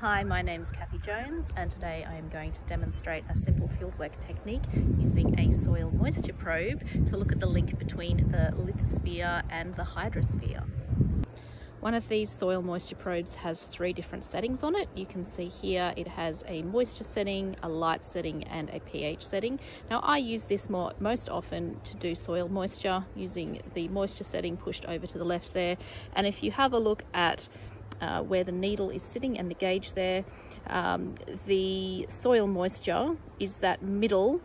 Hi, my name is Kathy Jones and today I am going to demonstrate a simple fieldwork technique using a soil moisture probe to look at the link between the lithosphere and the hydrosphere. One of these soil moisture probes has three different settings on it. You can see here it has a moisture setting, a light setting and a pH setting. Now I use this more, most often to do soil moisture using the moisture setting pushed over to the left there. And if you have a look at uh, where the needle is sitting and the gauge there, um, the soil moisture is that middle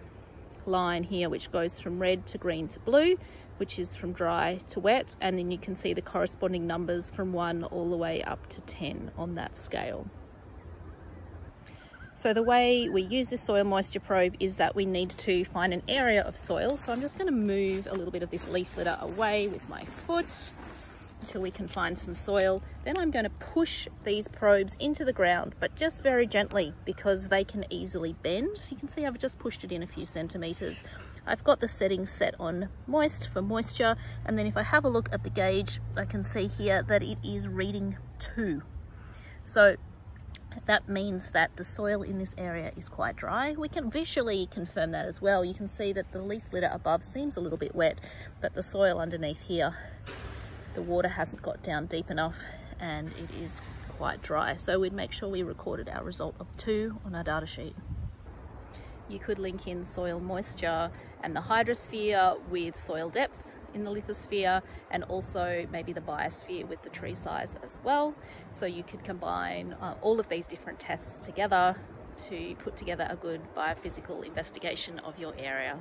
line here which goes from red to green to blue which is from dry to wet and then you can see the corresponding numbers from 1 all the way up to 10 on that scale. So the way we use this soil moisture probe is that we need to find an area of soil. So I'm just going to move a little bit of this leaf litter away with my foot until we can find some soil. Then I'm going to push these probes into the ground, but just very gently because they can easily bend. So you can see I've just pushed it in a few centimeters. I've got the settings set on moist for moisture. And then if I have a look at the gauge, I can see here that it is reading two. So that means that the soil in this area is quite dry. We can visually confirm that as well. You can see that the leaf litter above seems a little bit wet, but the soil underneath here the water hasn't got down deep enough and it is quite dry. So we'd make sure we recorded our result of two on our data sheet. You could link in soil moisture and the hydrosphere with soil depth in the lithosphere and also maybe the biosphere with the tree size as well. So you could combine uh, all of these different tests together to put together a good biophysical investigation of your area.